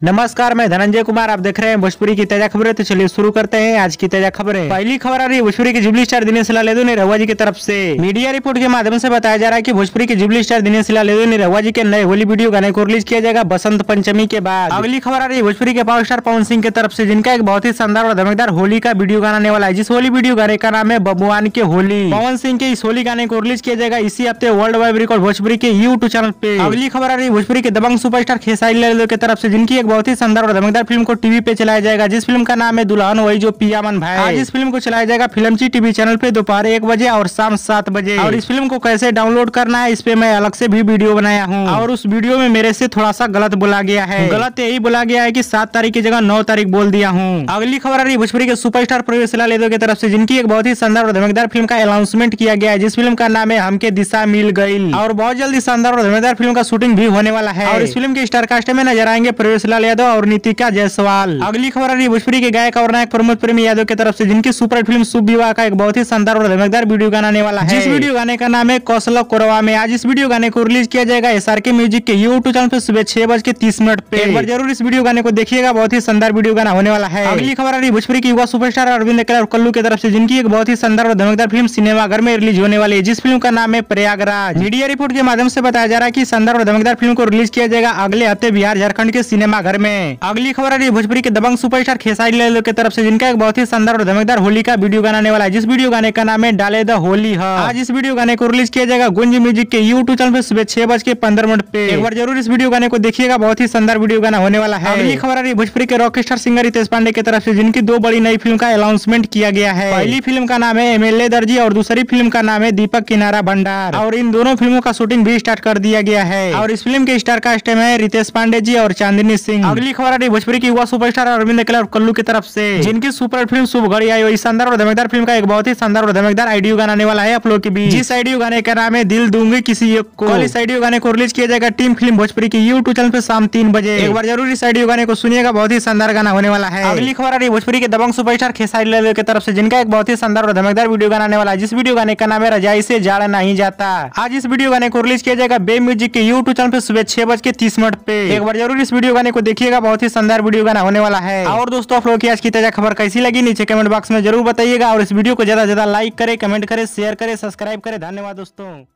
नमस्कार, मैं धनंजय कुमार, आप देख रहे हैं भोजपुरी की ताज़ा खबरें। तो चलिए शुरू करते हैं आज की ताज़ा खबरें। पहली खबर आ रही है, भोजपुरी की जुबली स्टार दिनेश लालेदू ने रहुआ जी की तरफ़ से। मीडिया रिपोर्ट के माध्यम से बताया जा रहा है कि भोजपुरी की जुबली स्टार दिनेश लालेदू ने रहुआ जी के नए होली वीडियो गाने को रिलीज़ किया जाएगा बसंत पंचमी के बाद। अगली खबर आ रही है, भोजपुरी के पावर स्टार पवन सिंह की तरफ़ से, जिनका एक बहुत ही शानदार और धमकदार होली का वीडियो गाना आने वाला है। जिस होली वीडियो गाने का नाम है, बबुआन के होली। पवन सिंह के इस होली गाने को रिलीज़ किया जाएगा इसी हफ़्ते वर्ल्ड वाइड रिकॉर्ड भोजपुरी के यूट्यूब चैनल पे। अगली खबर आ रही है, भोजपुरी के दबंग सुपरस्टार खेसारी लाल यादव की तरफ़ से, जिनकी एक बहुत ही शानदार और धमकदार फ़िल्म को टीवी पे चलाया जाएगा जिस फ़िल्म का नाम है दुल्हन वही जो पिया मन भाई। आज इस फ़िल्म को चलाया जाएगा फ़िल्म ची टीवी चैनल पे दोपहर एक बजे और शाम सात बजे। और इस फ़िल्म को कैसे डाउनलोड करना है इस पे मैं अलग से भी वीडियो बनाया हूँ। और उस वीडियो में मेरे से थोड़ा सा गलत बोला गया है। गलत यही बोला गया है की सात तारीख की जगह नौ तारीख बोल दिया हूँ। अगली खबर आ रही भोजपुरी के सुपरस्टार प्रवेश लाल यादव की तरफ़ से जिनकी एक बहुत ही शानदार और धमकदार फ़िल्म का अनाउंसमेंट किया गया है जिस फ़िल्म का नाम है हमके दिशा मिल गई। और बहुत जल्दी शानदार और धमकदार फ़िल्म का शूटिंग भी होने वाला है। और इस फ़िल्म के स्टार कास्ट में नज़र आएँगे प्रवेश लाल यादव और नीतिका जायसवाल। अगली खबर आ रही है भोजपुरी के गायक और नायक प्रमोद प्रेमी यादव की तरफ़ से जिनकी सुपर फ़िल्म शुभ विवाह का एक बहुत ही शानदार और धमकदार वीडियो गाना आने वाला है। जिस वीडियो गाने का नाम है कौशल कोरवा में। आज इस वीडियो गाने को रिलीज़ किया जाएगा एस आर के म्यूज़िक के यूट्यूब चैनल पर सुबह छह बज के तीस मिनट पे। एक बार ज़रूर इस वीडियो गाने को देखिएगा बहुत ही शानदार वीडियो गाना होने वाला है। अगली खबर आ रही है भोजपुरी की युवा सुपरस्टार अरविंद और कल्लू की तरफ़ से जिनकी एक बहुत ही शानदार और धमकदार फ़िल्म सिनेमा घर में रिलीज़ होने वाली है। जिस फ़िल्म का नाम है प्रयागराज। मीडिया रिपोर्ट के माध्यम से बताया जा रहा है की शानदार और धमकदार फ़िल्म को रिलीज़ किया जाएगा। अगले हफ़्ते बिहार झारखंड के सिनेमा घर में। अगली खबर आ रही है भोजपुरी के दबंग सुपरस्टार खेसारी लाल की तरफ़ से जिनका एक बहुत ही शानदार और धमकदार होली का वीडियो गाना आने वाला है। जिस वीडियो गाने का नाम है डाले द होली है। आज इस वीडियो गाने को रिलीज़ किया जाएगा गुंज म्यूज़िक के यूट्यूब चैनल पे सुबह छह बज के पंद्रह मिनट पे। एक बार ज़रूर इस वीडियो गाने को देखिएगा बहुत ही शानदार वीडियो गाना होने वाला है। अगली खबर आ रही है भोजपुरी के rock star singer Ritesh Pandey की तरफ़ से जिनकी दो बड़ी नई फ़िल्म का अनाउंसमेंट किया गया है। पहली फ़िल्म का नाम है एमएलए दर्जी और दूसरी फ़िल्म का नाम है दीपक किनारा भंडार। और इन दोनों फ़िल्मों का शूटिंग भी स्टार्ट कर दिया गया है। और इस फ़िल्म के स्टार कास्ट में रितेश पांडे जी और चांदनी सिंह अगली खबर आ रही भोजपुरी की युवा सुपरस्टार अरविंद और कल्लू की तरफ़ से। जिनकी सुपर फ़िल्म शुभ घड़ी आई हुई शानदार और धमकदार फ़िल्म का एक बहुत ही शानदार और धमकदार आइडियो गाना आने वाला है आप लोग के बीच। जिस आइडियो गाने का नाम है दिल दूँगी किसी एक को। कल इस आइडियो गाने को रिलीज़ किया जाएगा टीम फ़िल्म भोजपुरी की यूट्यूब चैनल पर शाम तीन बजे। एक बार ज़रूर इस आइडियो गाने को सुनिएगा बहुत ही शानदार गाना होने वाला है। अगली खबर आ रही भोजपुरी के दबंग सुपरस्टार खेसारी लाल की तरफ़ से जिनका एक बहुत ही शानदार और धमकदार वीडियो गाना आने वाला है। जिस वीडियो गाने का नाम है रजाई से जाड़ा नहीं जाता। आज इस वीडियो गाने को रिलीज़ किया जाएगा बे म्यूज़िक के यूट्यूब चैनल पर सुबह छह बज के तीस मिनट पे। एक बार ज़रूर इस वीडियो गाने को देखिएगा, बहुत ही शानदार वीडियो गाना होने वाला है। और दोस्तों, आप लोग की आज की ताज़ा खबर कैसी लगी? नीचे कमेंट बॉक्स में ज़रूर बताइएगा और इस वीडियो को ज़्यादा ज़्यादा लाइक करे कमेंट करे शेयर करे सब्सक्राइब करे। धन्यवाद दोस्तों।